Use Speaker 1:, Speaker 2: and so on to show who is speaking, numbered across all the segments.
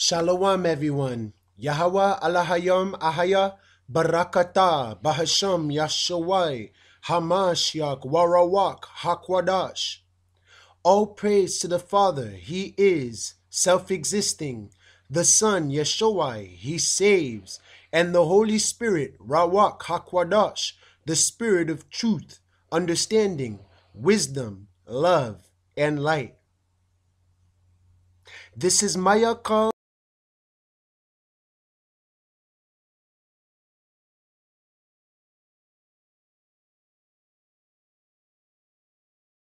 Speaker 1: Shalom, everyone. Yahweh Alahayom Ahaya Barakata Bahasham Yashawai Hamashiach Warawak Hakwadash. All praise to the Father, He is self existing. The Son, Yeshua, He saves. And the Holy Spirit, Rawak Hakwadash, the Spirit of truth, understanding, wisdom, love, and light. This is Maya call.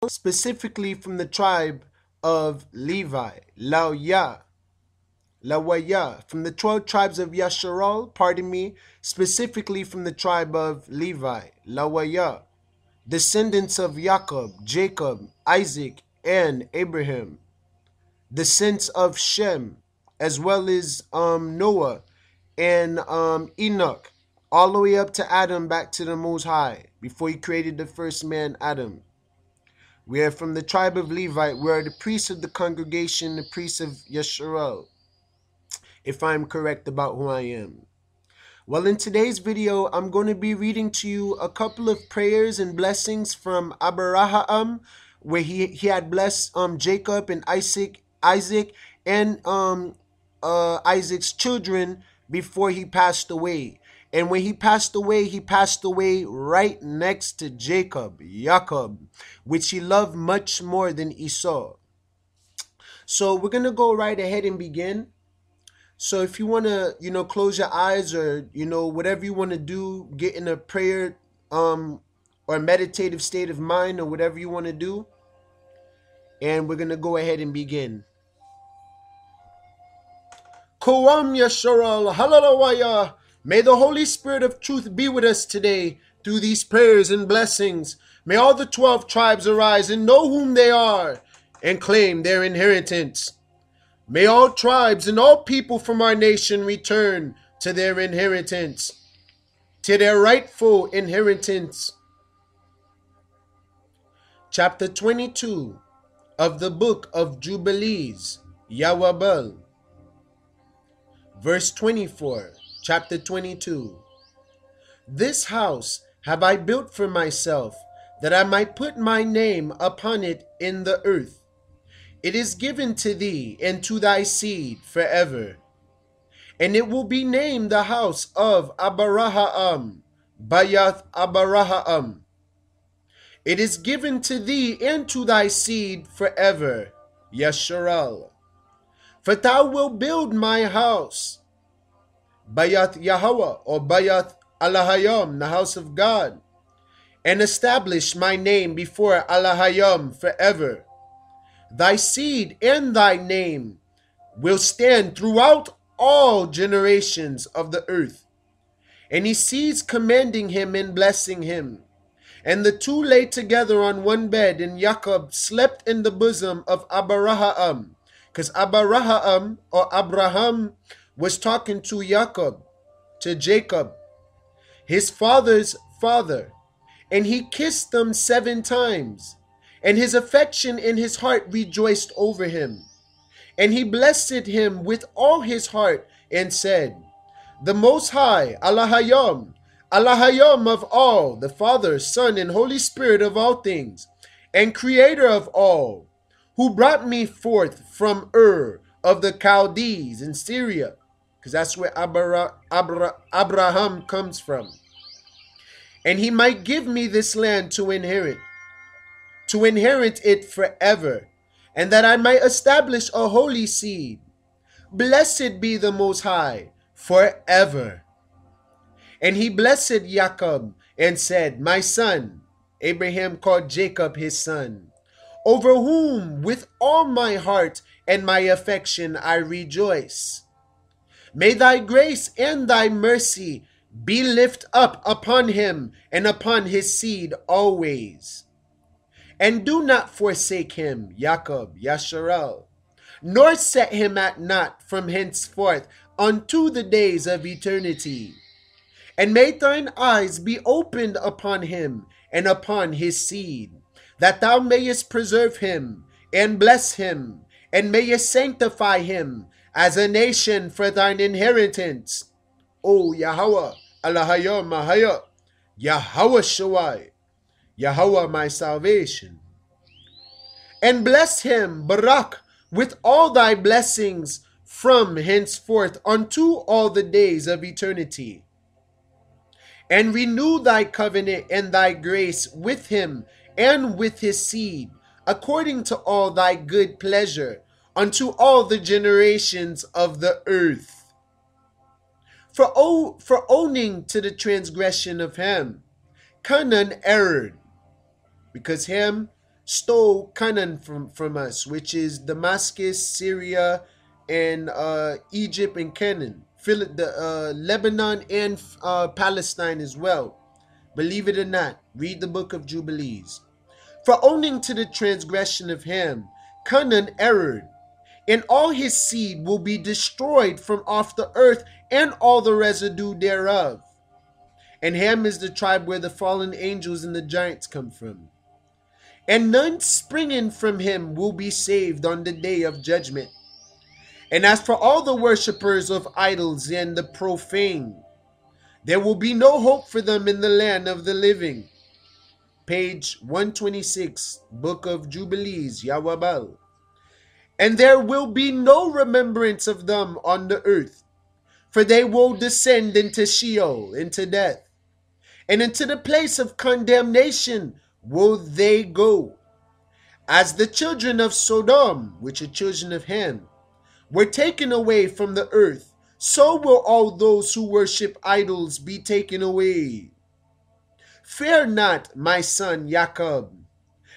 Speaker 1: Specifically from the tribe of Levi, Lauya, Lawaya, from the 12 tribes of Yasharal, pardon me, specifically from the tribe of Levi, Lawaya, descendants of Jacob, Jacob, Isaac, and Abraham, descendants of Shem, as well as um, Noah and um, Enoch, all the way up to Adam, back to the Most High, before he created the first man, Adam. We are from the tribe of Levite. We are the priests of the congregation, the priests of Yeshurel. If I'm correct about who I am. Well, in today's video, I'm going to be reading to you a couple of prayers and blessings from Abraham, where he, he had blessed um, Jacob and Isaac, Isaac and um, uh, Isaac's children before he passed away. And when he passed away, he passed away right next to Jacob, Jacob, which he loved much more than Esau. So we're going to go right ahead and begin. So if you want to, you know, close your eyes or, you know, whatever you want to do, get in a prayer um or meditative state of mind or whatever you want to do. And we're going to go ahead and begin. Koam Yasharal Halalawaya May the Holy Spirit of truth be with us today through these prayers and blessings. May all the 12 tribes arise and know whom they are and claim their inheritance. May all tribes and all people from our nation return to their inheritance, to their rightful inheritance. Chapter 22 of the book of Jubilees, Yawabel. Verse 24 chapter 22. This house have I built for myself, that I might put my name upon it in the earth. It is given to thee and to thy seed forever. And it will be named the house of Abraham, Bayath Abraham. It is given to thee and to thy seed forever, Yasharal. For thou wilt build my house, Bayat Yahweh or Bayat Allahayam, the house of God, and establish my name before Allahayam forever. Thy seed and thy name will stand throughout all generations of the earth. And he sees commanding him and blessing him. And the two lay together on one bed, and Jacob slept in the bosom of Abraham, because Abraham or Abraham was talking to Jacob, to Jacob, his father's father, and he kissed them seven times, and his affection in his heart rejoiced over him. And he blessed him with all his heart and said, The Most High, Allahayom, Allahayom of all, the Father, Son, and Holy Spirit of all things, and Creator of all, who brought me forth from Ur of the Chaldees in Syria, because that's where Abra, Abra, Abraham comes from. And he might give me this land to inherit, to inherit it forever, and that I might establish a holy seed. Blessed be the Most High forever. And he blessed Jacob and said, My son, Abraham called Jacob his son, over whom with all my heart and my affection I rejoice. May thy grace and thy mercy be lift up upon him and upon his seed always. And do not forsake him, Jacob, Yasharel, nor set him at naught from henceforth unto the days of eternity. And may thine eyes be opened upon him and upon his seed, that thou mayest preserve him and bless him, and mayest sanctify him, as a nation for thine inheritance. O Yahweh, Allahayah Mahaya, Yahweh Shawai, Yahweh my salvation. And bless him, Barak, with all thy blessings from henceforth unto all the days of eternity. And renew thy covenant and thy grace with him and with his seed, according to all thy good pleasure, unto all the generations of the earth. For, o- for owning to the transgression of Ham, Canaan erred, because Ham stole Canaan from, from us, which is Damascus, Syria, and uh, Egypt and Canaan, Philip, the uh, Lebanon and uh, Palestine as well. Believe it or not, read the book of Jubilees. For owning to the transgression of Ham, Canaan erred, and all his seed will be destroyed from off the earth and all the residue thereof. And Ham is the tribe where the fallen angels and the giants come from. And none springing from him will be saved on the day of judgment. And as for all the worshippers of idols and the profane, there will be no hope for them in the land of the living. Page 126, Book of Jubilees, Yawabal. And there will be no remembrance of them on the earth, for they will descend into Sheol, into death, and into the place of condemnation will they go. As the children of Sodom, which are children of Ham, were taken away from the earth, so will all those who worship idols be taken away. Fear not, my son Jacob,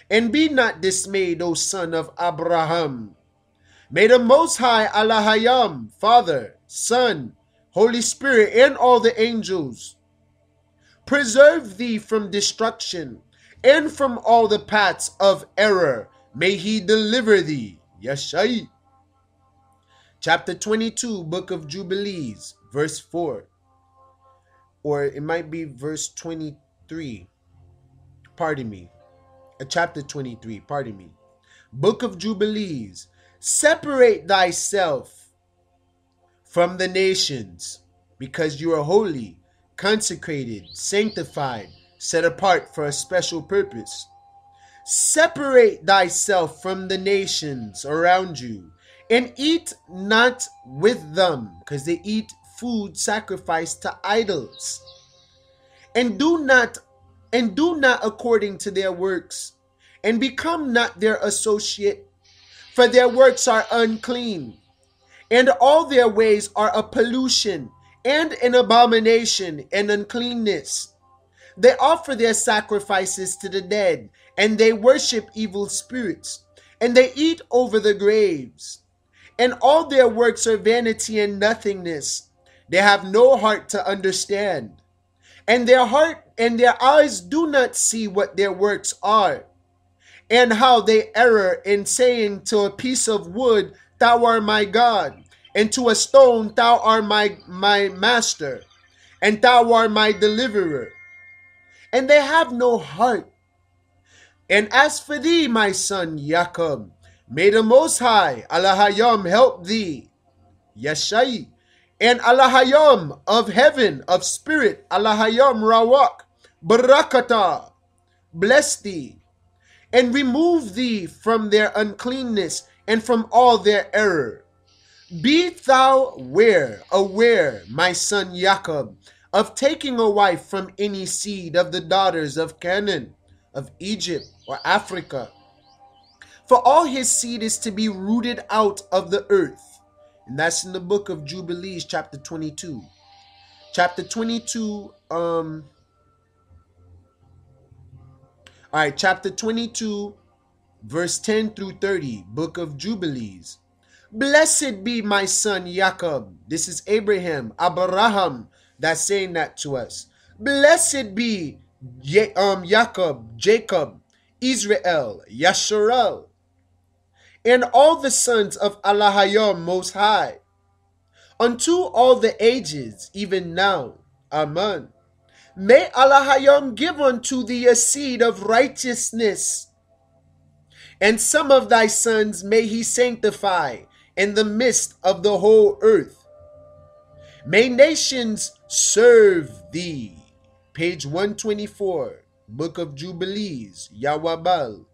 Speaker 1: and be not dismayed, O son of Abraham. May the Most High Allahayam, Father, Son, Holy Spirit, and all the angels preserve thee from destruction and from all the paths of error. May he deliver thee. Yeshai. Chapter 22, Book of Jubilees, verse 4. Or it might be verse 23. Pardon me. Uh, chapter 23, pardon me. Book of Jubilees. Separate thyself from the nations, because you are holy, consecrated, sanctified, set apart for a special purpose. Separate thyself from the nations around you and eat not with them, because they eat food sacrificed to idols. And do not and do not according to their works, and become not their associate, for their works are unclean, and all their ways are a pollution and an abomination and uncleanness. They offer their sacrifices to the dead, and they worship evil spirits, and they eat over the graves and all their works are vanity and nothingness. They have no heart to understand, and their heart and their eyes do not see what their works are, and how they err in saying to a piece of wood, Thou art my God, and to a stone, Thou art my, my master, and Thou art my deliverer. And they have no heart. And as for thee, my son Jacob, May the Most High, Allahayam, help thee. Yeshai. And Allahayam of heaven, of spirit, Allahayam Rawak, Barakata, bless thee, and remove thee from their uncleanness and from all their error. Be thou aware, aware, my son Jacob, of taking a wife from any seed of the daughters of Canaan, of Egypt, or Africa, for all his seed is to be rooted out of the earth. And that's in the book of Jubilees, chapter 22. Chapter 22, um, all right, chapter 22, verse 10 through 30, book of Jubilees. Blessed be my son Jacob. This is Abraham, Abraham, that's saying that to us. Blessed be um, Jacob, Jacob, Israel, Yasharel, and all the sons of Allahayom Most High, unto all the ages, even now. Amen. May Allahayom give unto thee a seed of righteousness, and some of thy sons may he sanctify, in the midst of the whole earth. May nations serve thee. Page 124, Book of Jubilees, Yawabal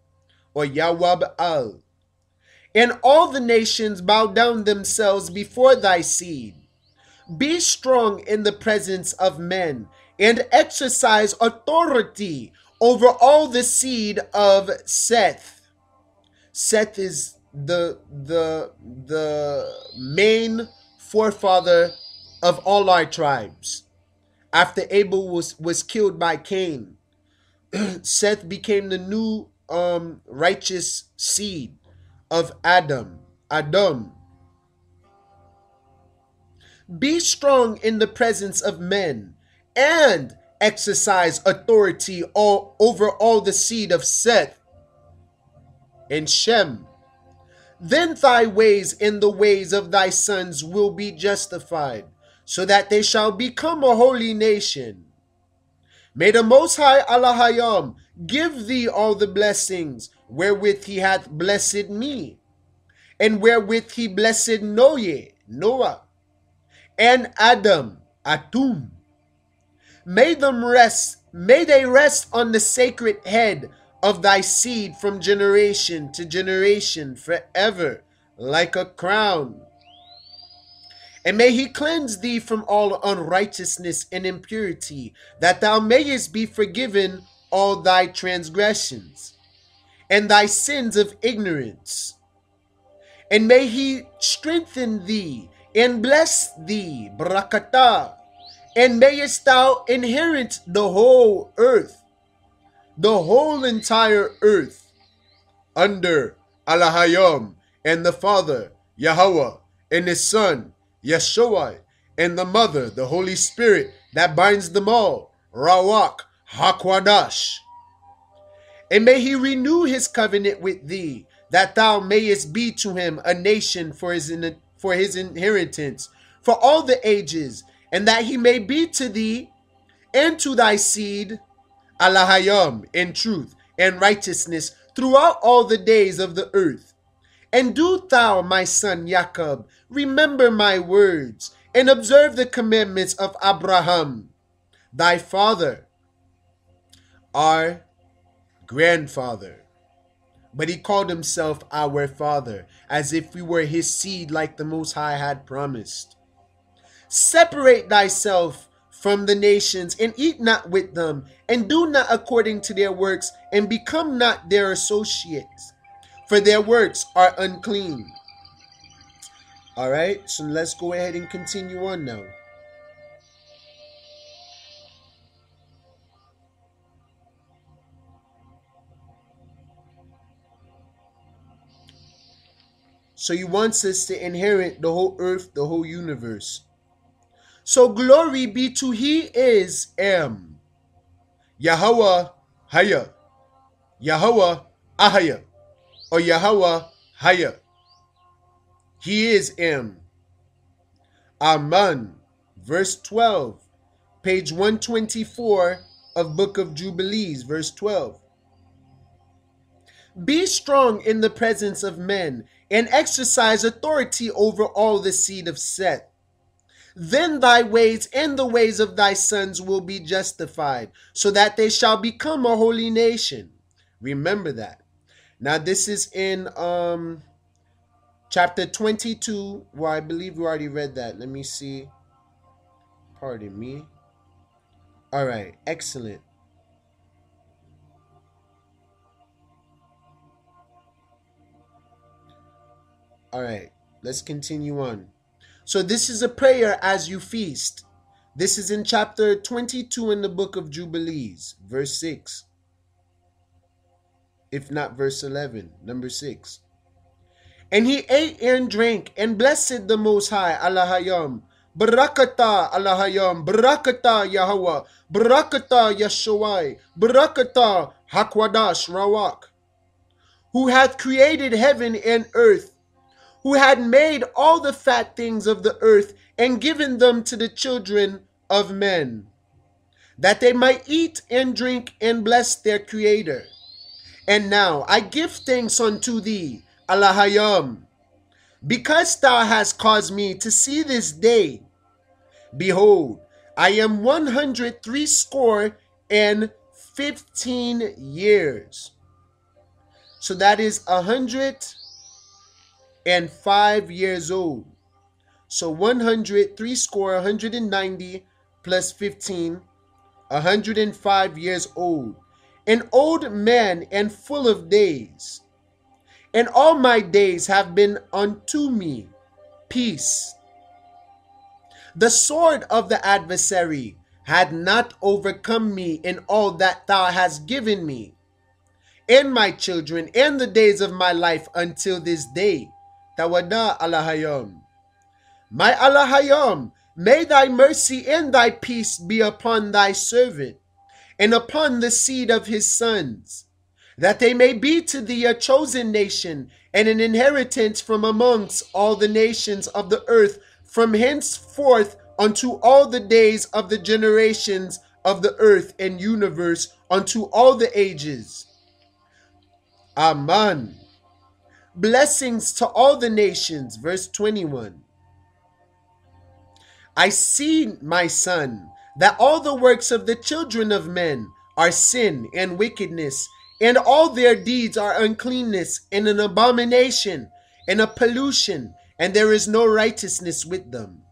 Speaker 1: or Yawab al. And all the nations bow down themselves before thy seed. Be strong in the presence of men and exercise authority over all the seed of Seth. Seth is the the the main forefather of all our tribes. After Abel was was killed by Cain, Seth became the new um righteous seed of Adam. Adam. Be strong in the presence of men and exercise authority all over all the seed of Seth and Shem. Then thy ways and the ways of thy sons will be justified, so that they shall become a holy nation. May the Most High Allahayam give thee all the blessings wherewith he hath blessed me, and wherewith he blessed Noe, Noah, and Adam, Atum. May them rest, may they rest on the sacred head of thy seed from generation to generation forever, like a crown. And may he cleanse thee from all unrighteousness and impurity, that thou mayest be forgiven all thy transgressions and thy sins of ignorance. And may he strengthen thee and bless thee, Barakatah, and mayest thou inherit the whole earth, the whole entire earth, under Allahayam and the Father, Yahweh, and his Son, Yeshua, and the Mother, the Holy Spirit that binds them all, Rawak, Hakwadash. And may he renew his covenant with thee, that thou mayest be to him a nation for his, for his inheritance for all the ages, and that he may be to thee and to thy seed, Allahayam, in truth and righteousness throughout all the days of the earth. And do thou, my son Jacob, remember my words, and observe the commandments of Abraham, thy father, our grandfather. But he called himself our father, as if we were his seed, like the Most High had promised. Separate thyself from the nations, and eat not with them, and do not according to their works, and become not their associates, for their works are unclean. All right, so let's go ahead and continue on now. So he wants us to inherit the whole earth, the whole universe. So glory be to he is M. Yahweh Haya. Yahweh Ahaya. Or Yahweh Haya. He is M. Aman. Verse 12. Page 124 of Book of Jubilees, verse 12. Be strong in the presence of men and exercise authority over all the seed of Seth. Then thy ways and the ways of thy sons will be justified, so that they shall become a holy nation. Remember that. Now this is in um chapter 22, well, I believe we already read that. Let me see. Pardon me. All right, excellent. All right, let's continue on. So, this is a prayer as you feast. This is in chapter 22 in the book of Jubilees, verse 6. If not verse 11, number 6. And he ate and drank and blessed the Most High, Allahayam. Barakata Allahayam, Barakata Yahweh, Barakata Yeshua, Barakata Hakwadash Rawak, who hath created heaven and earth who had made all the fat things of the earth and given them to the children of men, that they might eat and drink and bless their Creator. And now I give thanks unto thee, Allahayam, Because thou hast caused me to see this day, behold, I am one hundred three score and fifteen years. So that is a hundred and five years old. So 100, three score, 190 plus 15, 105 years old. An old man and full of days. And all my days have been unto me peace. The sword of the adversary had not overcome me in all that thou hast given me, and my children, and the days of my life until this day. Tawada Alahayom. My Alahayom, may thy mercy and thy peace be upon thy servant and upon the seed of his sons, that they may be to thee a chosen nation and an inheritance from amongst all the nations of the earth from henceforth unto all the days of the generations of the earth and universe unto all the ages. Amen. Blessings to all the nations. Verse 21. I see, my son, that all the works of the children of men are sin and wickedness, and all their deeds are uncleanness and an abomination and a pollution, and there is no righteousness with them.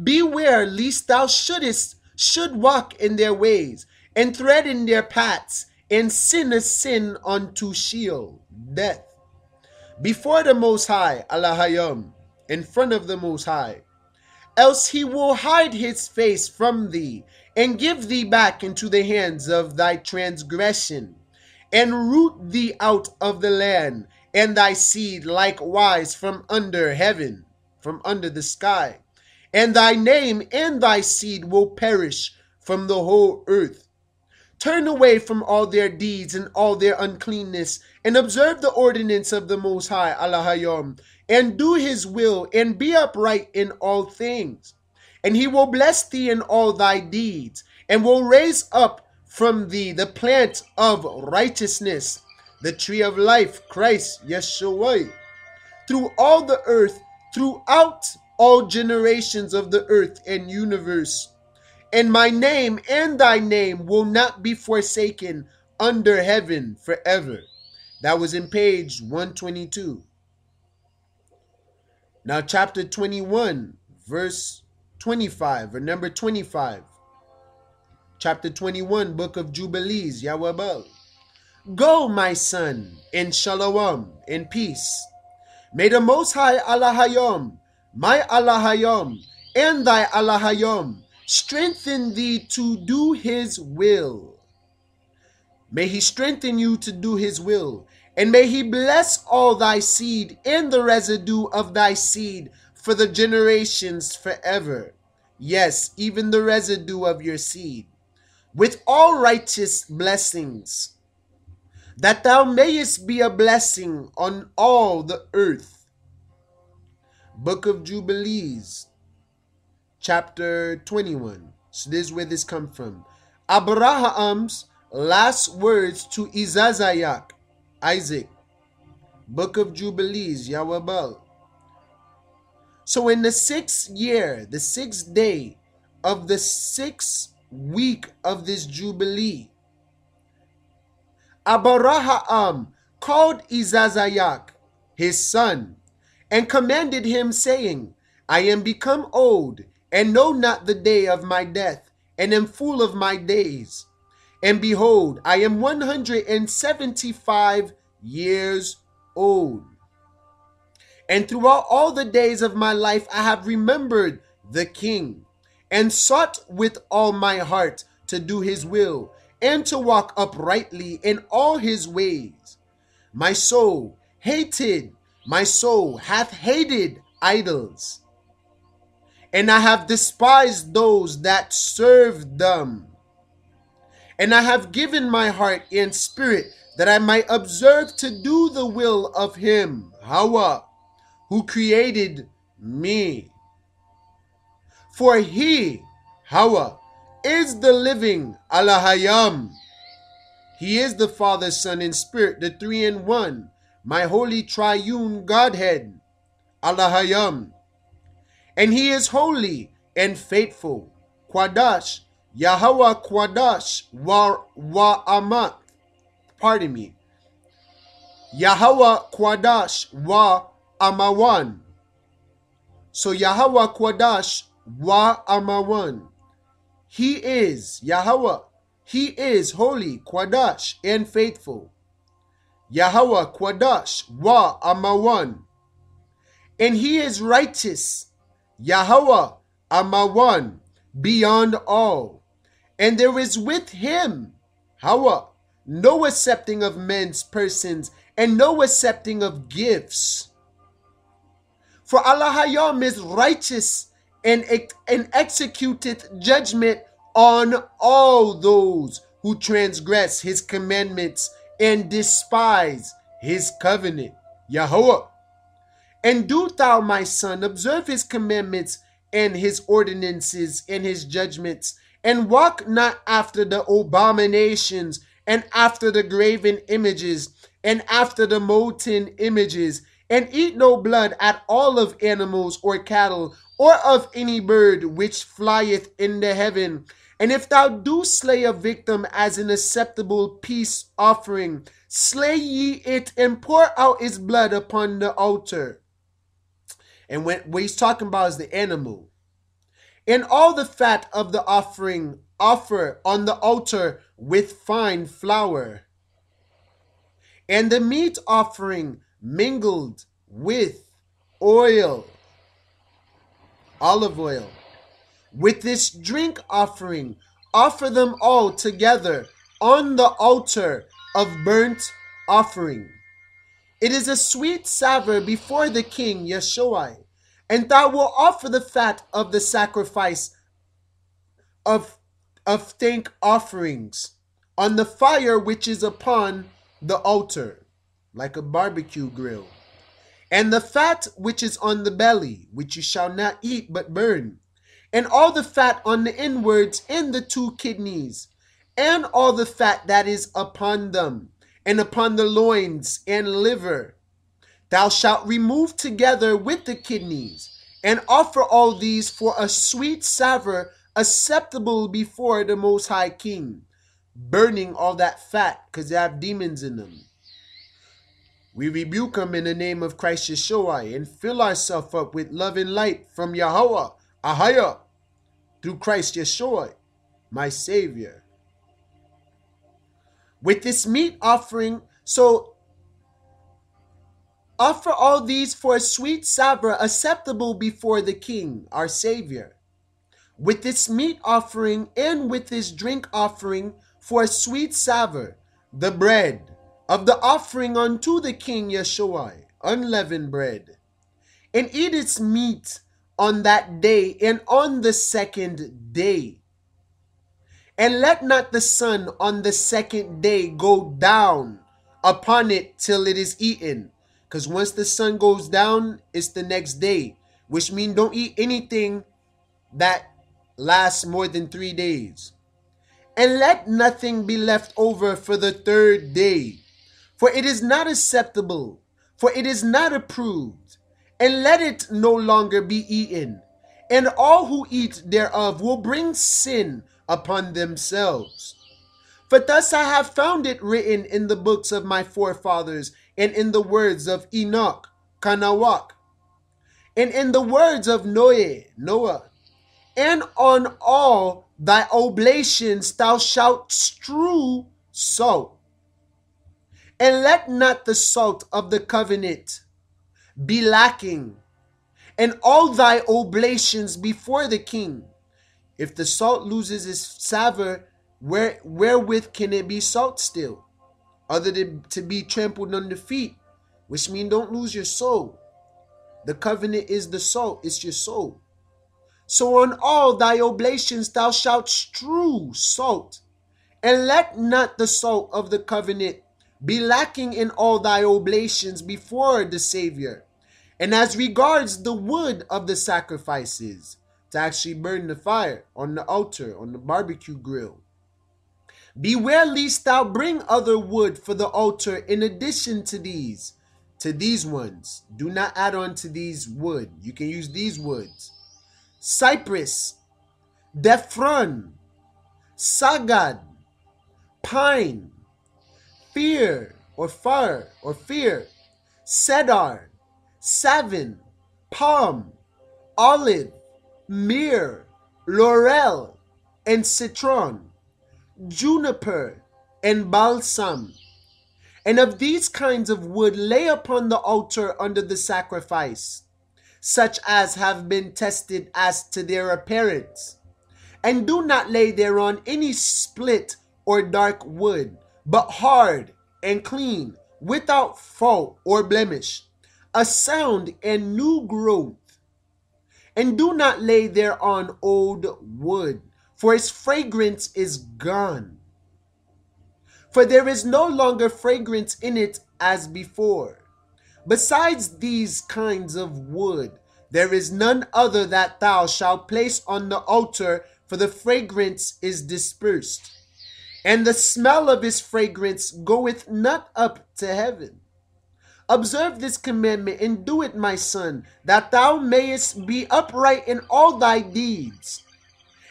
Speaker 1: Beware lest thou shouldest should walk in their ways, and tread in their paths, and sin a sin unto Sheol, death. Before the Most High, Allahayam, in front of the Most High, else he will hide his face from thee, and give thee back into the hands of thy transgression, and root thee out of the land, and thy seed likewise from under heaven, from under the sky. And thy name and thy seed will perish from the whole earth. Turn away from all their deeds and all their uncleanness, and observe the ordinance of the Most High, Allahayom, and do his will, and be upright in all things. And he will bless thee in all thy deeds, and will raise up from thee the plant of righteousness, the tree of life, Christ, Yeshua, through all the earth, throughout all generations of the earth and universe. And my name and thy name will not be forsaken under heaven forever. That was in page 122. Now, chapter 21, verse 25, or number 25. Chapter 21, book of Jubilees, Yahweh. Go, my son, in shalom, in peace. May the Most High Allahayom, my Allahayom, and thy Allahayom strengthen thee to do his will. May he strengthen you to do his will and may he bless all thy seed and the residue of thy seed for the generations forever. Yes, even the residue of your seed, with all righteous blessings, that thou mayest be a blessing on all the earth. Book of Jubilees, chapter 21. So this is where this come from. Abraham's last words to Izazayak Isaac, Book of Jubilees, Yahweh. So in the sixth year, the sixth day of the sixth week of this Jubilee, Abraham called Izazayak, his son, and commanded him, saying, I am become old, and know not the day of my death, and am full of my days. And behold, I am 175 years old. And throughout all the days of my life, I have remembered the King and sought with all my heart to do his will and to walk uprightly in all his ways. My soul hated, my soul hath hated idols, and I have despised those that serve them and I have given my heart in spirit that I might observe to do the will of him, Hawa, who created me. For he, Hawa, is the living Allahayam. He is the Father, Son, and Spirit, the three in one, my holy triune Godhead. Allahayam. And he is holy and faithful. Quadash, Yahweh Quadash wa, wa amat. Pardon me. Yahweh Quadash wa amawan. So Yahweh Quadash wa amawan. He is Yahweh. He is holy, Quadash, and faithful. Yahweh Quadash wa amawan. And he is righteous. Yahweh amawan beyond all. And there is with him, Hawa, no accepting of men's persons and no accepting of gifts. For Allah Hayam is righteous and, and executeth judgment on all those who transgress his commandments and despise his covenant. Yahweh. And do thou, my son, observe his commandments and his ordinances and his judgments, and walk not after the abominations and after the graven images and after the molten images, and eat no blood at all of animals or cattle or of any bird which flieth in the heaven. And if thou do slay a victim as an acceptable peace offering, slay ye it and pour out its blood upon the altar. And what he's talking about is the animal. And all the fat of the offering offer on the altar with fine flour. And the meat offering mingled with oil, olive oil. With this drink offering, offer them all together on the altar of burnt offering. It is a sweet savor before the king Yeshua, and thou wilt offer the fat of the sacrifice of, of thank offerings on the fire which is upon the altar, like a barbecue grill, and the fat which is on the belly, which you shall not eat but burn, and all the fat on the inwards in the two kidneys, and all the fat that is upon them, and upon the loins and liver. Thou shalt remove together with the kidneys, and offer all these for a sweet savor acceptable before the Most High King, burning all that fat because they have demons in them. We rebuke them in the name of Christ Yeshua and fill ourselves up with love and light from Yahweh, Ahaya, through Christ Yeshua, my Savior. With this meat offering, so offer all these for a sweet savor acceptable before the King, our Savior. With this meat offering and with this drink offering for a sweet savor, the bread of the offering unto the King Yeshua, unleavened bread, and eat its meat on that day and on the second day. And let not the sun on the second day go down upon it till it is eaten. Because once the sun goes down, it's the next day, which means don't eat anything that lasts more than three days. And let nothing be left over for the third day, for it is not acceptable, for it is not approved and let it no longer be eaten. And all who eat thereof will bring sin upon themselves. For thus I have found it written in the books of my forefathers, and in the words of Enoch, Kanawak, and in the words of Noe, Noah, and on all thy oblations thou shalt strew salt. And let not the salt of the covenant be lacking, and all thy oblations before the king. If the salt loses its savor, where wherewith can it be salt still? Other than to be trampled under feet, which mean don't lose your soul. The covenant is the salt, it's your soul. So on all thy oblations thou shalt strew salt, and let not the salt of the covenant be lacking in all thy oblations before the Savior. And as regards the wood of the sacrifices, to actually burn the fire on the altar, on the barbecue grill. Beware lest thou bring other wood for the altar in addition to these, to these ones. Do not add on to these wood. You can use these woods. Cypress, Defron, Sagad, Pine, Fear or Fir or Fear, Cedar, Savin, Palm, Olive, Myrrh, Laurel, and Citron, Juniper, and Balsam and of these kinds of wood lay upon the altar under the sacrifice, such as have been tested as to their appearance. And do not lay thereon any split or dark wood, but hard and clean, without fault or blemish, a sound and new growth. And do not lay thereon old wood, for its fragrance is gone for there is no longer fragrance in it as before. Besides these kinds of wood, there is none other that thou shalt place on the altar, for the fragrance is dispersed. And the smell of his fragrance goeth not up to heaven. Observe this commandment and do it, my son, that thou mayest be upright in all thy deeds,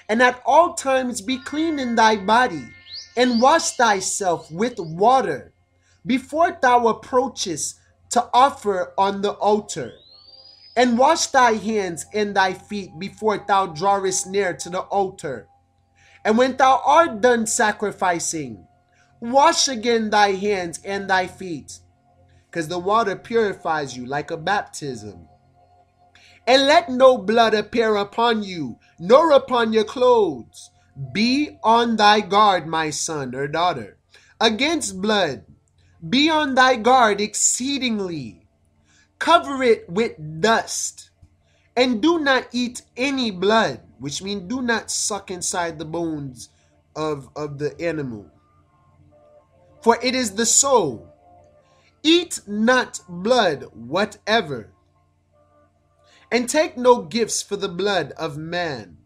Speaker 1: and at all times be clean in thy body and wash thyself with water before thou approachest to offer on the altar. And wash thy hands and thy feet before thou drawest near to the altar. And when thou art done sacrificing, wash again thy hands and thy feet, because the water purifies you like a baptism. And let no blood appear upon you, nor upon your clothes be on thy guard, my son or daughter, against blood. Be on thy guard exceedingly. Cover it with dust. And do not eat any blood, which means do not suck inside the bones of, of the animal. For it is the soul. Eat not blood whatever. And take no gifts for the blood of man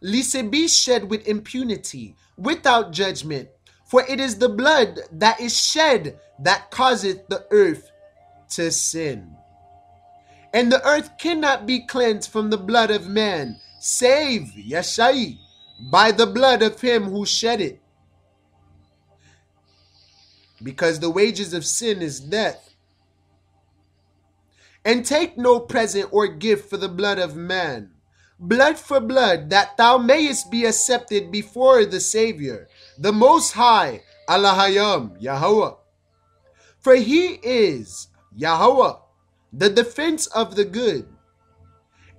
Speaker 1: lest be shed with impunity, without judgment. For it is the blood that is shed that causeth the earth to sin. And the earth cannot be cleansed from the blood of man, save Yeshai, by the blood of him who shed it. Because the wages of sin is death. And take no present or gift for the blood of man blood for blood, that thou mayest be accepted before the Savior, the Most High, Allahayam, Yahweh. For he is Yahweh, the defense of the good,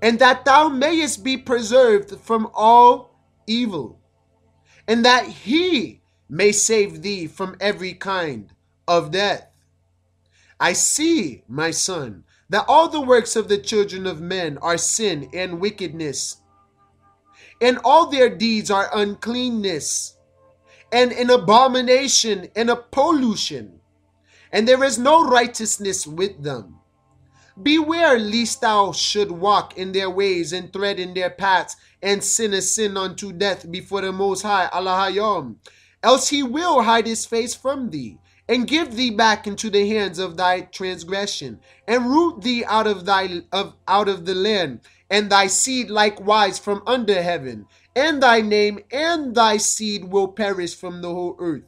Speaker 1: and that thou mayest be preserved from all evil, and that he may save thee from every kind of death. I see, my son, that all the works of the children of men are sin and wickedness, and all their deeds are uncleanness, and an abomination and a pollution, and there is no righteousness with them. Beware lest thou should walk in their ways and tread in their paths and sin a sin unto death before the Most High, Allahayom. Else he will hide his face from thee and give thee back into the hands of thy transgression, and root thee out of thy of out of the land, and thy seed likewise from under heaven, and thy name and thy seed will perish from the whole earth.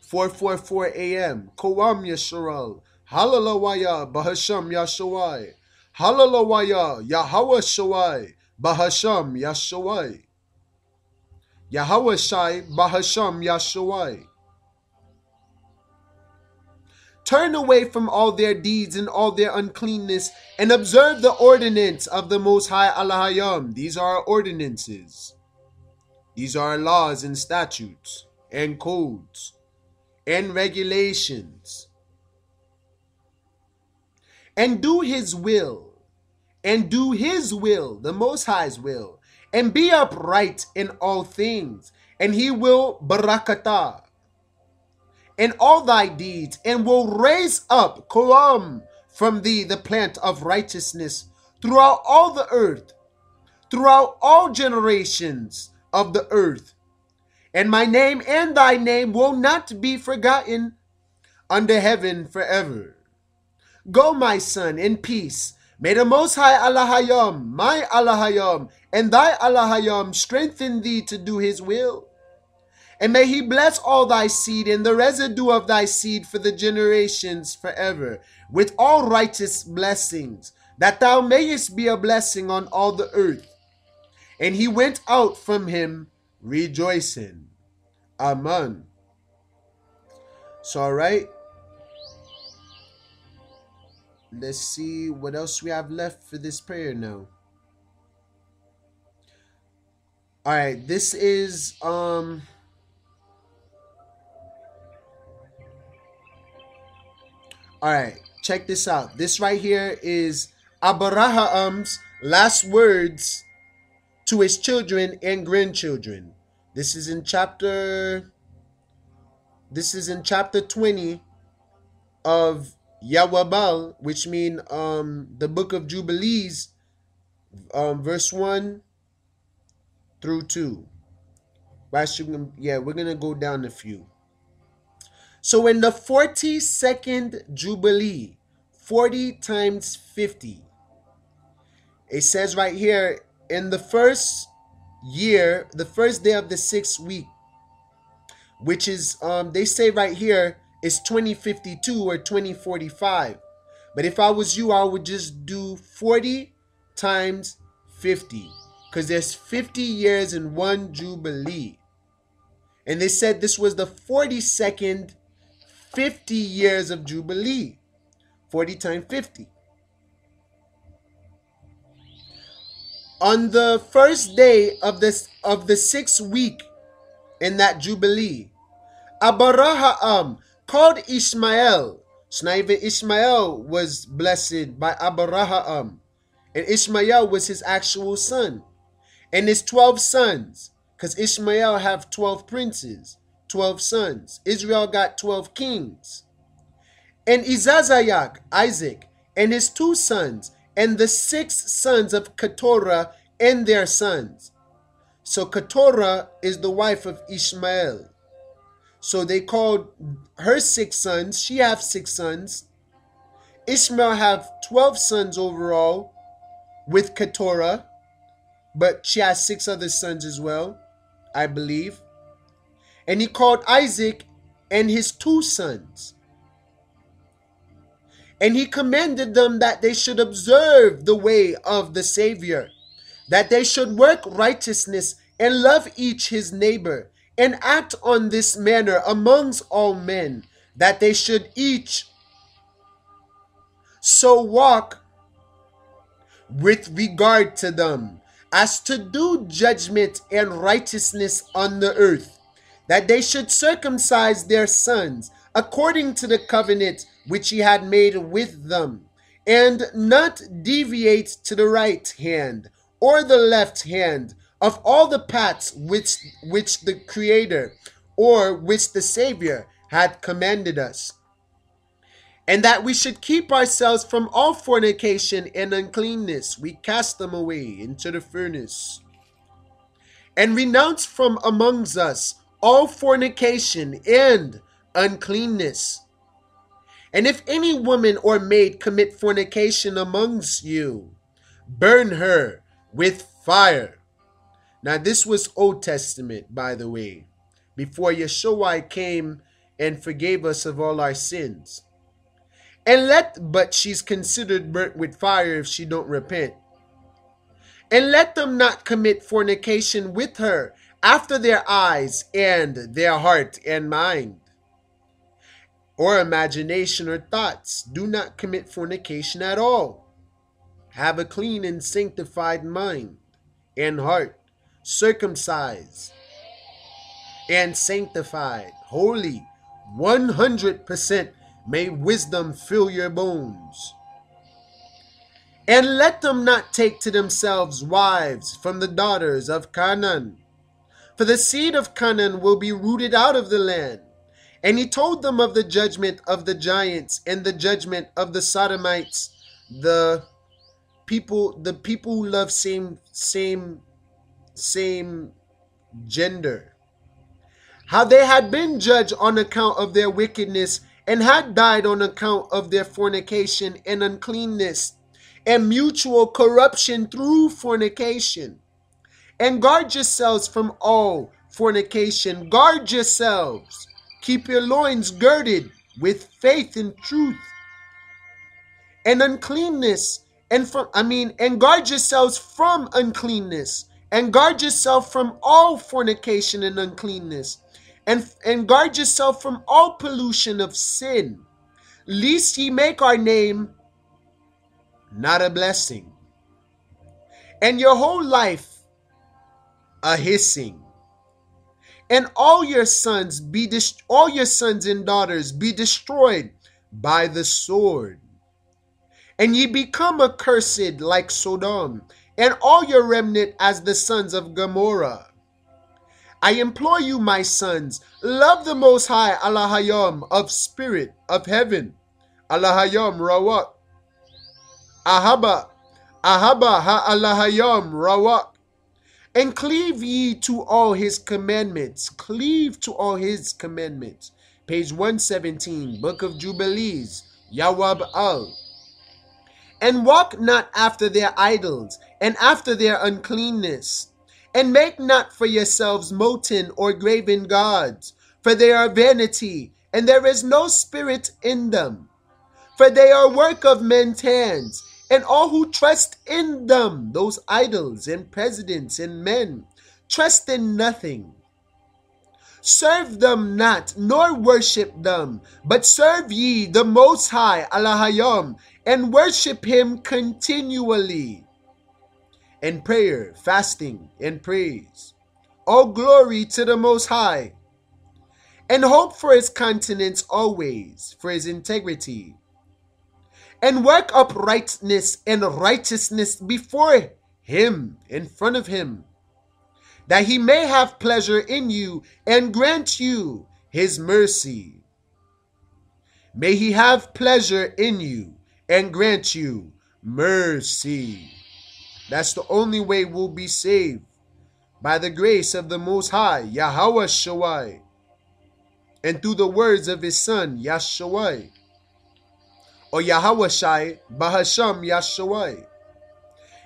Speaker 1: 444 a.m. Kowam Yasharal. Halalawaya Bahasham Yashawai. Halalawaya Yahweh Shawai. Bahasham Yashawai. Yahweh Shai Bahasham Yashawai. Turn away from all their deeds and all their uncleanness, and observe the ordinance of the Most High Allahayam. These are ordinances. These are laws and statutes and codes and regulations. And do His will, and do His will, the Most High's will, and be upright in all things, and he will barakata in all thy deeds, and will raise up koam from thee the plant of righteousness throughout all the earth, throughout all generations of the earth. And my name and thy name will not be forgotten under heaven forever. Go, my son, in peace. May the Most High Allah Allahayam, my Allah Allahayam, and thy Allah Allahayam strengthen thee to do his will. And may he bless all thy seed and the residue of thy seed for the generations forever, with all righteous blessings, that thou mayest be a blessing on all the earth. And he went out from him rejoicing. Amen. So, all right. Let's see what else we have left for this prayer now. All right, this is um All right, check this out. This right here is Abraham's last words to his children and grandchildren. This is in chapter this is in chapter 20 of Yawabal, which mean um the book of Jubilees, um verse 1 through 2. Yeah, we're gonna go down a few. So in the 42nd Jubilee, 40 times 50, it says right here, in the first year, the first day of the sixth week, which is, um, they say right here, is 2052 or 2045. But if I was you, I would just do 40 times 50 because there's 50 years in one Jubilee. And they said this was the 42nd 50 years of Jubilee. 40 times 50. On the first day of this of the sixth week in that Jubilee, Abraham called Ishmael. Sniver Ishmael was blessed by Abraham. And Ishmael was his actual son. And his 12 sons. Because Ishmael have 12 princes. 12 sons. Israel got 12 kings. And Izazayak, Isaac, and his two sons, and the six sons of Keturah and their sons. So Keturah is the wife of Ishmael. So they called her six sons. She have six sons. Ishmael have 12 sons overall with Keturah, but she has six other sons as well, I believe. And he called Isaac and his two sons. And he commanded them that they should observe the way of the Savior, that they should work righteousness and love each his neighbor, and act on this manner amongst all men, that they should each so walk with regard to them, as to do judgment and righteousness on the earth that they should circumcise their sons according to the covenant which he had made with them, and not deviate to the right hand or the left hand of all the paths which which the creator or which the savior had commanded us and that we should keep ourselves from all fornication and uncleanness we cast them away into the furnace and renounce from amongst us all fornication and uncleanness. And if any woman or maid commit fornication amongst you, burn her with fire. Now, this was Old Testament, by the way, before Yeshua came and forgave us of all our sins. And let, but she's considered burnt with fire if she don't repent. And let them not commit fornication with her, after their eyes and their heart and mind, or imagination or thoughts. Do not commit fornication at all. Have a clean and sanctified mind and heart, circumcised and sanctified, holy, 100%. May wisdom fill your bones. And let them not take to themselves wives from the daughters of Canaan for the seed of Canaan will be rooted out of the land. And he told them of the judgment of the giants and the judgment of the Sodomites, the people, the people who love same, same, same gender. How they had been judged on account of their wickedness and had died on account of their fornication and uncleanness and mutual corruption through fornication. And guard yourselves from all fornication. Guard yourselves. Keep your loins girded with faith and truth. And uncleanness, and from, I mean, and guard yourselves from uncleanness, and guard yourself from all fornication and uncleanness and, and guard yourself from all pollution of sin, lest ye make our name not a blessing, and your whole life a hissing, and all your sons be dest- all your sons and daughters be destroyed by the sword, and ye become accursed like Sodom, and all your remnant as the sons of Gomorrah. I implore you, my sons, love the Most High Allahayam of spirit of heaven. Allahayam Rawak. Ahaba. Ahaba ha Allahayam Rawak. And cleave ye to all his commandments. Cleave to all his commandments. Page 117, Book of Jubilees, Yawab al. And walk not after their idols, and after their uncleanness and make not for yourselves molten or graven gods, for they are vanity, and there is no spirit in them. For they are work of men's hands, and all who trust in them, those idols and presidents and men, trust in nothing. Serve them not, nor worship them, but serve ye the Most High, Allahayam, and worship him continually in prayer, fasting, and praise. All glory to the Most High. And hope for his countenance always, for his integrity. And work uprightness and righteousness before him, in front of him, that he may have pleasure in you and grant you his mercy. May he have pleasure in you and grant you mercy. That's the only way we'll be saved. By the grace of the Most High, Yahweh Shawai, and through the words of his son, Yahshawai, or Yahweh Shai, Bahasham Yahshawai.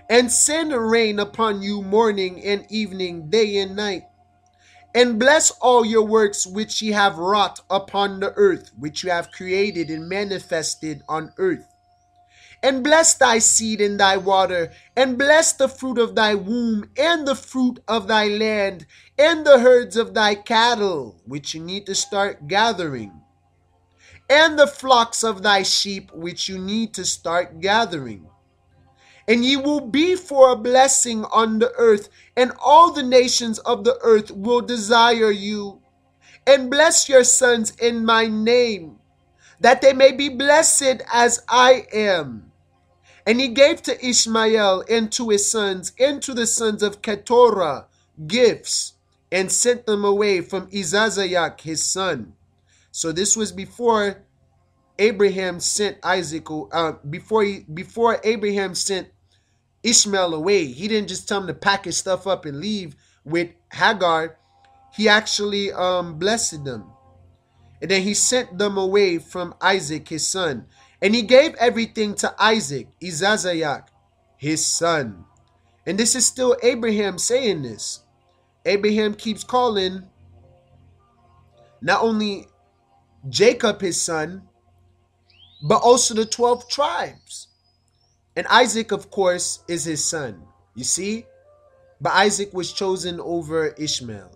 Speaker 1: And send rain upon you morning and evening, day and night. And bless all your works which ye have wrought upon the earth, which you have created and manifested on earth and bless thy seed and thy water, and bless the fruit of thy womb, and the fruit of thy land, and the herds of thy cattle, which you need to start gathering, and the flocks of thy sheep, which you need to start gathering. And ye will be for a blessing on the earth, and all the nations of the earth will desire you. And bless your sons in my name, that they may be blessed as I am and he gave to Ishmael and to his sons and to the sons of Keturah gifts and sent them away from Izazayak his son. So this was before Abraham sent Isaac, uh, before he, before Abraham sent Ishmael away. He didn't just tell him to pack his stuff up and leave with Hagar. He actually um, blessed them. And then he sent them away from Isaac his son. And he gave everything to Isaac, Izazayak, his son. And this is still Abraham saying this. Abraham keeps calling not only Jacob his son, but also the 12 tribes. And Isaac, of course, is his son. You see? But Isaac was chosen over Ishmael.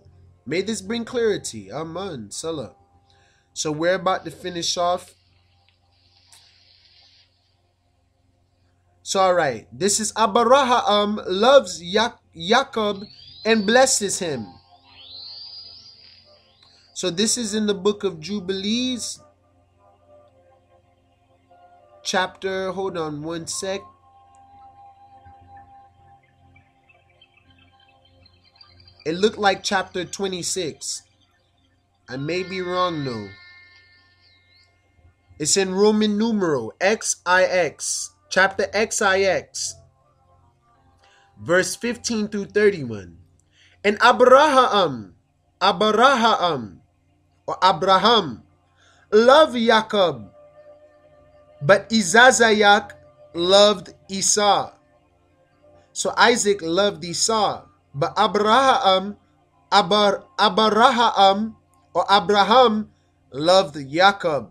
Speaker 1: May this bring clarity. Amen. Salah. So we're about to finish off So, all right, this is Abraham loves ya- Jacob and blesses him. So, this is in the book of Jubilees, chapter, hold on one sec. It looked like chapter 26. I may be wrong though. It's in Roman numeral XIX chapter XIX, verse 15 through 31. And Abraham, Abraham, or Abraham, loved Jacob, but Isazayak loved Esau. So Isaac loved Esau, but Abraham, Abar, Abraham, or Abraham loved Jacob.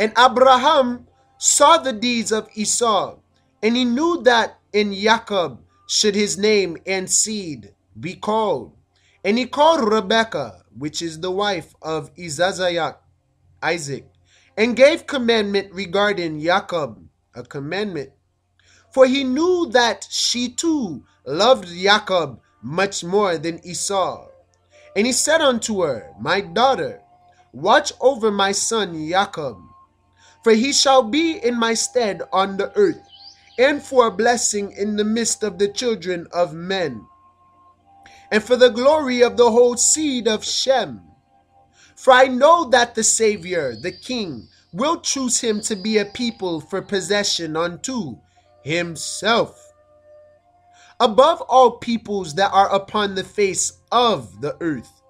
Speaker 1: And Abraham saw the deeds of Esau, and he knew that in Jacob should his name and seed be called. And he called Rebekah, which is the wife of Isaac, and gave commandment regarding Jacob, a commandment. For he knew that she too loved Jacob much more than Esau. And he said unto her, My daughter, watch over my son Jacob, for he shall be in my stead on the earth, and for a blessing in the midst of the children of men, and for the glory of the whole seed of Shem. For I know that the Savior, the King, will choose him to be a people for possession unto himself above all peoples that are upon the face of the earth.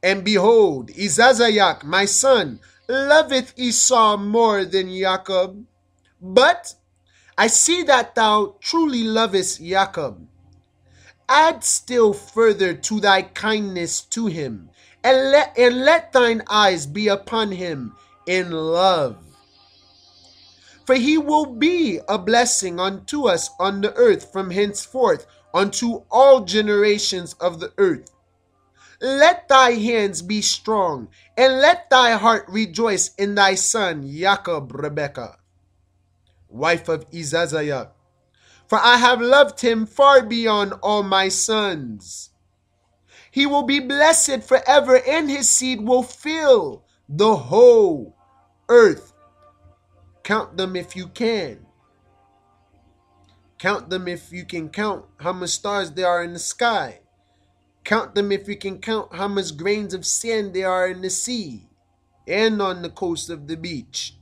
Speaker 1: And behold, Izazayak, my son, loveth Esau more than Jacob. But I see that thou truly lovest Jacob. Add still further to thy kindness to him, and let, and let thine eyes be upon him in love. For he will be a blessing unto us on the earth from henceforth unto all generations of the earth. Let thy hands be strong, and let thy heart rejoice in thy son Jacob Rebekah, wife of Izaziah. For I have loved him far beyond all my sons. He will be blessed forever, and his seed will fill the whole earth. Count them if you can. Count them if you can count how many stars there are in the sky. Count them if you can count how much grains of sand there are in the sea and on the coast of the beach.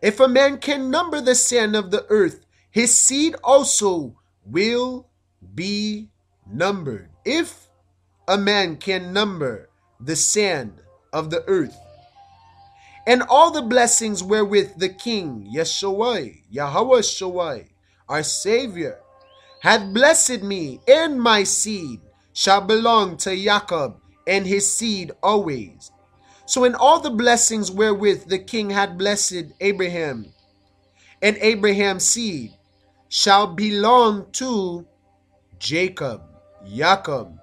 Speaker 1: If a man can number the sand of the earth, his seed also will be numbered. If a man can number the sand of the earth, and all the blessings wherewith the King, Yeshua, Yahweh Shawai, our Savior, hath blessed me, and my seed shall belong to Jacob and his seed always. So in all the blessings wherewith the king had blessed Abraham, and Abraham's seed shall belong to Jacob, Jacob,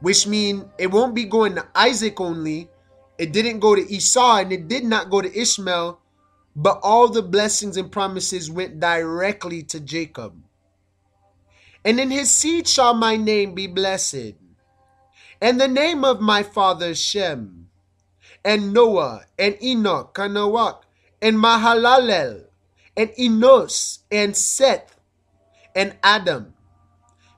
Speaker 1: which mean it won't be going to Isaac only, it didn't go to Esau and it did not go to Ishmael, but all the blessings and promises went directly to Jacob. And in his seed shall my name be blessed, and the name of my father Shem, and Noah, and Enoch, and and Mahalalel, and Enos, and Seth, and Adam,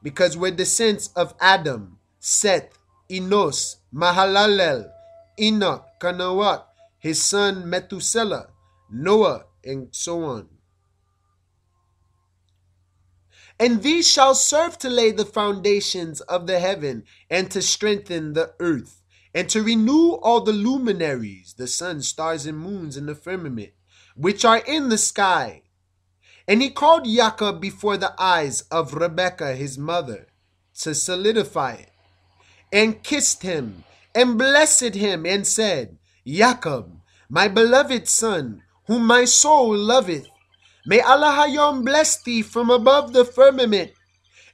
Speaker 1: because we're descendants of Adam, Seth, Enos, Mahalalel, Enoch, Kanawat, his son Methuselah, Noah, and so on. And these shall serve to lay the foundations of the heaven and to strengthen the earth and to renew all the luminaries, the sun, stars, and moons in the firmament, which are in the sky. And he called Jacob before the eyes of Rebekah his mother to solidify it, and kissed him and blessed him and said, Jacob, my beloved son, whom my soul loveth, may Allah Hayom bless thee from above the firmament,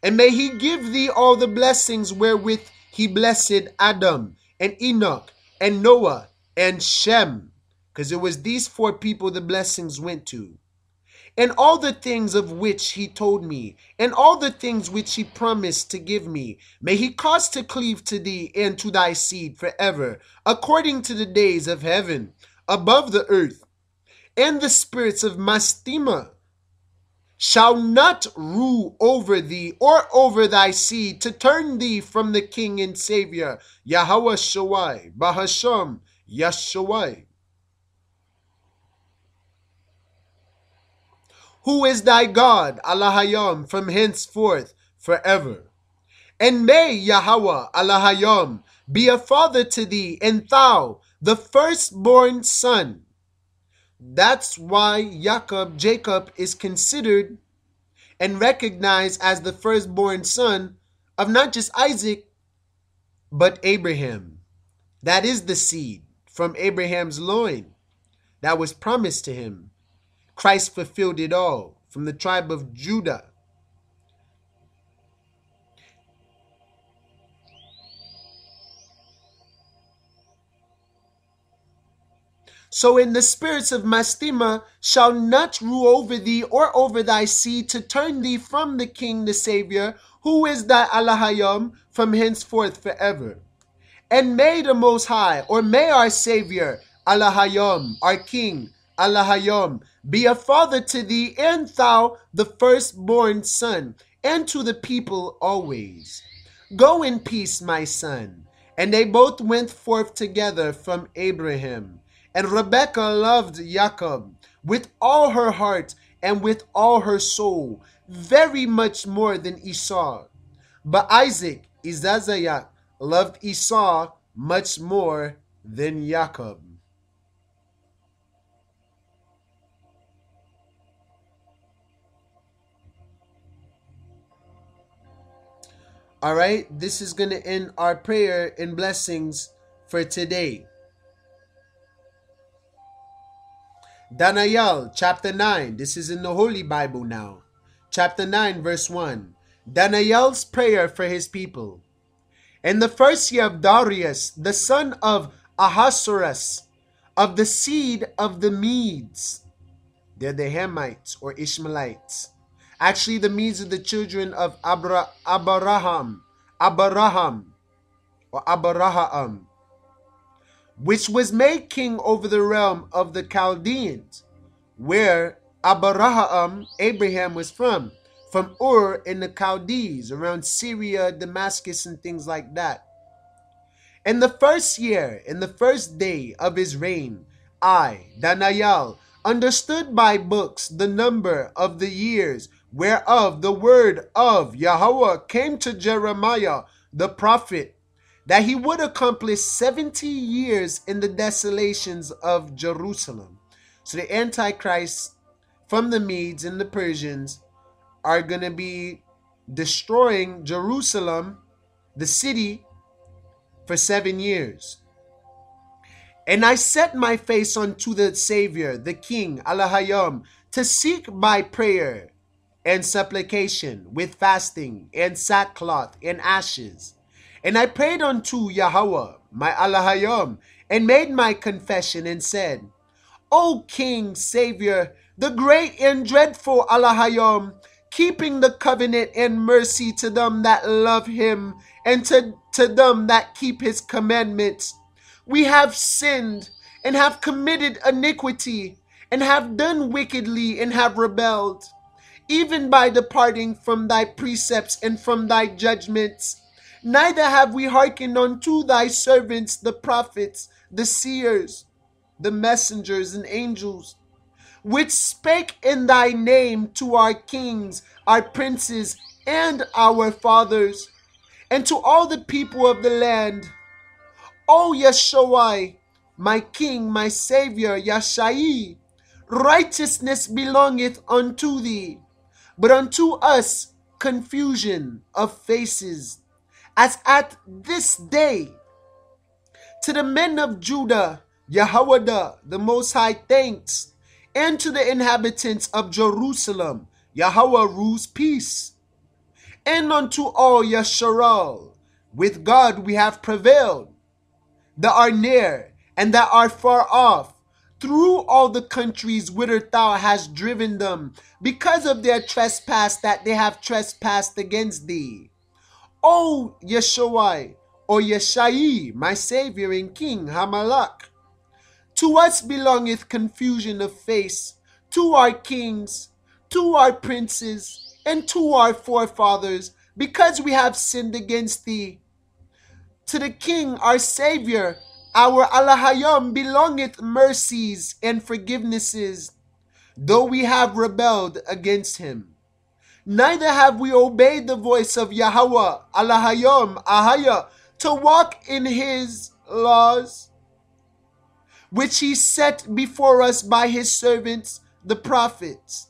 Speaker 1: and may he give thee all the blessings wherewith he blessed Adam and Enoch and Noah and Shem, because it was these four people the blessings went to and all the things of which he told me, and all the things which he promised to give me, may he cause to cleave to thee and to thy seed forever, according to the days of heaven, above the earth. And the spirits of Mastema shall not rule over thee or over thy seed to turn thee from the King and Savior, Yahweh Shawai, Bahasham, Yashawai. who is thy God, Allahayam, from henceforth forever. And may Yahweh, Allahayam, be a father to thee, and thou, the firstborn son. That's why Jacob, Jacob is considered and recognized as the firstborn son of not just Isaac, but Abraham. That is the seed from Abraham's loin that was promised to him. Christ fulfilled it all from the tribe of Judah. So in the spirits of Mastema shall not rule over thee or over thy seed to turn thee from the King, the Savior, who is thy Allahayom from henceforth forever. And may the Most High, or may our Savior, Allahayom, our King, Allahayom, be a father to thee and thou the firstborn son, and to the people always. Go in peace, my son. And they both went forth together from Abraham. And Rebekah loved Jacob with all her heart and with all her soul, very much more than Esau. But Isaac, Izazayak, loved Esau much more than Jacob. All right, this is going to end our prayer and blessings for today. Daniel chapter 9. This is in the Holy Bible now. Chapter 9, verse 1. Daniel's prayer for his people. In the first year of Darius, the son of Ahasuerus, of the seed of the Medes, they're the Hamites or Ishmaelites. Actually, the Medes are the children of Abra- Abraham, Abraham, or Abraham which was made king over the realm of the Chaldeans, where Abraham, Abraham was from, from Ur in the Chaldees, around Syria, Damascus, and things like that. In the first year, in the first day of his reign, I, Daniel, understood by books the number of the years whereof the word of Yahweh came to Jeremiah the prophet that he would accomplish 70 years in the desolations of Jerusalem. So the Antichrist from the Medes and the Persians are going to be destroying Jerusalem, the city, for seven years. And I set my face unto the Savior, the King, Allahayam, to seek by prayer and supplication with fasting and sackcloth and ashes and I prayed unto Yahweh, my Allahayom, and made my confession and said, O King, Savior, the great and dreadful Allahayom, keeping the covenant and mercy to them that love him and to, to them that keep his commandments. We have sinned and have committed iniquity and have done wickedly and have rebelled, even by departing from thy precepts and from thy judgments neither have we hearkened unto thy servants, the prophets, the seers, the messengers, and angels, which spake in thy name to our kings, our princes, and our fathers, and to all the people of the land. O Yeshua, my King, my Savior, Yashai, righteousness belongeth unto thee, but unto us confusion of faces as at this day. To the men of Judah, Yahweh the Most High thanks, and to the inhabitants of Jerusalem, Yahweh rules peace. And unto all Yasharal, with God we have prevailed, that are near and that are far off, through all the countries whither thou hast driven them, because of their trespass that they have trespassed against thee. Oh, o Yeshua, O Yeshai, my Savior and King, Hamalak. To us belongeth confusion of face, to our kings, to our princes, and to our forefathers, because we have sinned against thee. To the King, our Savior, our Allahayam, belongeth mercies and forgivenesses, though we have rebelled against him. Neither have we obeyed the voice of Yahweh, Allahayom, Ahaya, to walk in his laws, which he set before us by his servants, the prophets.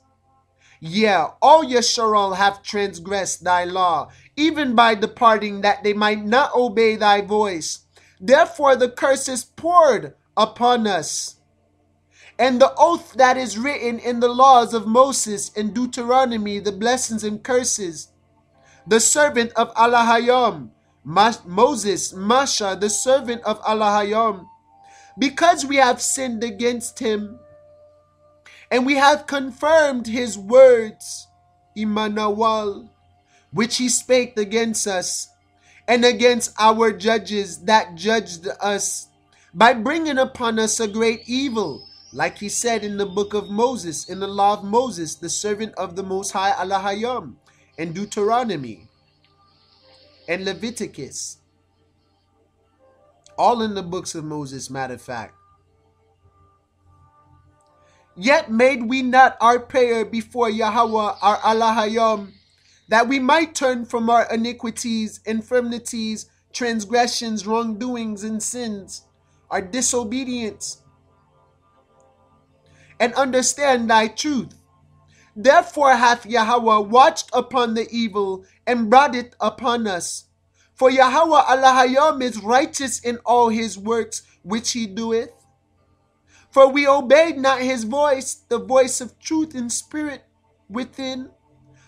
Speaker 1: Yeah, all Yasharal have transgressed thy law, even by departing that they might not obey thy voice. Therefore the curse is poured upon us. And the oath that is written in the laws of Moses in Deuteronomy, the blessings and curses, the servant of Allahayam, Moses, Masha, the servant of Allahayam, because we have sinned against him, and we have confirmed his words, Imanawal, which he spake against us, and against our judges that judged us, by bringing upon us a great evil, like he said in the book of Moses, in the law of Moses, the servant of the Most High Allahayam, in Deuteronomy and Leviticus. All in the books of Moses, matter of fact. Yet made we not our prayer before Yahweh our Allahayam, that we might turn from our iniquities, infirmities, transgressions, wrongdoings, and sins, our disobedience and understand thy truth. Therefore hath Yahweh watched upon the evil and brought it upon us. For Yahweh Allahayam is righteous in all his works which he doeth. For we obeyed not his voice, the voice of truth and spirit within,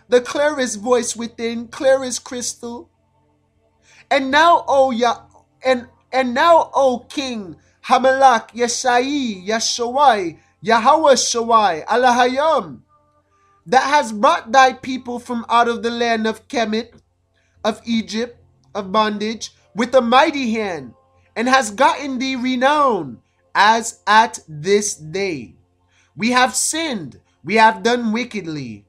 Speaker 1: the clearest voice within, clear as crystal. And now, O Yah, and and now, O King, Hamalak, Yeshai, Yashawai, Yahweh Shawai, Alahayam, that has brought thy people from out of the land of Kemet, of Egypt, of bondage, with a mighty hand, and has gotten thee renown, as at this day. We have sinned, we have done wickedly.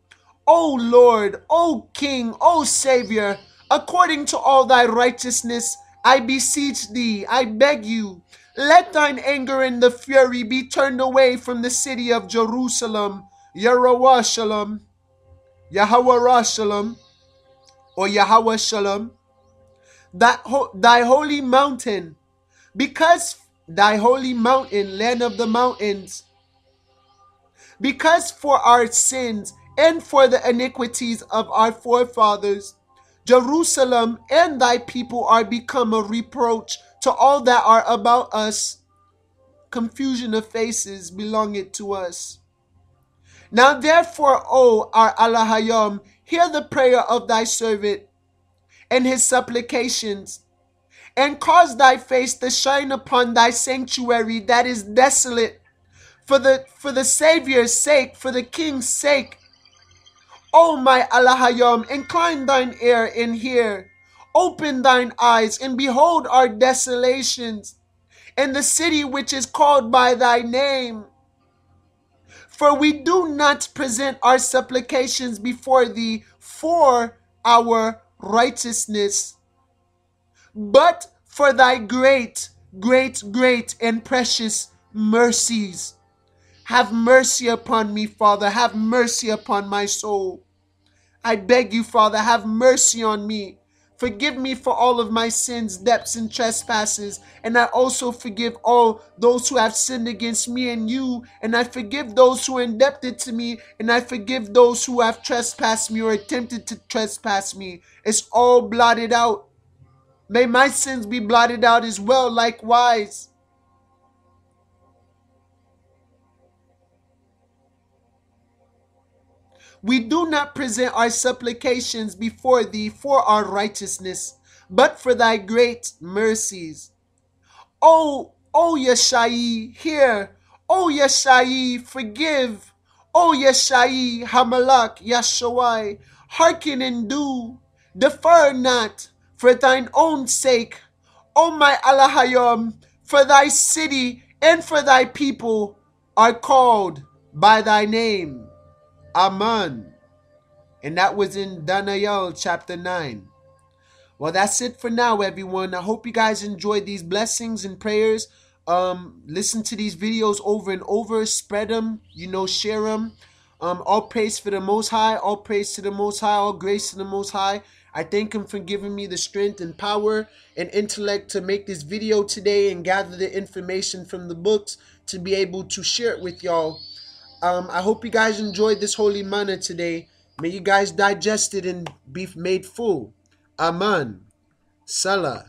Speaker 1: O Lord, O King, O Savior, according to all thy righteousness, I beseech thee, I beg you, let thine anger and the fury be turned away from the city of Jerusalem, Yerushalayim, Shalom, or Yahweh that ho- thy holy mountain, because thy holy mountain, land of the mountains, because for our sins and for the iniquities of our forefathers, Jerusalem and thy people are become a reproach to all that are about us. Confusion of faces belongeth to us. Now therefore, O our Allahayam, hear the prayer of thy servant and his supplications, and cause thy face to shine upon thy sanctuary that is desolate, for the for the Savior's sake, for the King's sake. O my Allahayam, incline thine ear and hear. Open thine eyes and behold our desolations, and the city which is called by thy name. For we do not present our supplications before thee for our righteousness, but for thy great, great, great, and precious mercies. Have mercy upon me, Father. Have mercy upon my soul. I beg you, Father, have mercy on me. Forgive me for all of my sins, debts, and trespasses. And I also forgive all those who have sinned against me and you. And I forgive those who are indebted to me. And I forgive those who have trespassed me or attempted to trespass me. It's all blotted out. May my sins be blotted out as well, likewise. We do not present our supplications before thee for our righteousness, but for thy great mercies. O, O Yeshai, hear. O Yeshai, forgive. O Yeshai, Hamalak, Yashawai, hearken and do. Defer not for thine own sake. O my Allahayam, for thy city and for thy people are called by thy name. Aman. And that was in Daniel chapter 9. Well, that's it for now, everyone. I hope you guys enjoyed these blessings and prayers. Um, listen to these videos over and over. Spread them, you know, share them. Um, all praise for the Most High. All praise to the Most High. All grace to the Most High. I thank him for giving me the strength and power and intellect to make this video today and gather the information from the books to be able to share it with y'all. Um, I hope you guys enjoyed this holy manna today. May you guys digest it and be made full. Aman. Salah.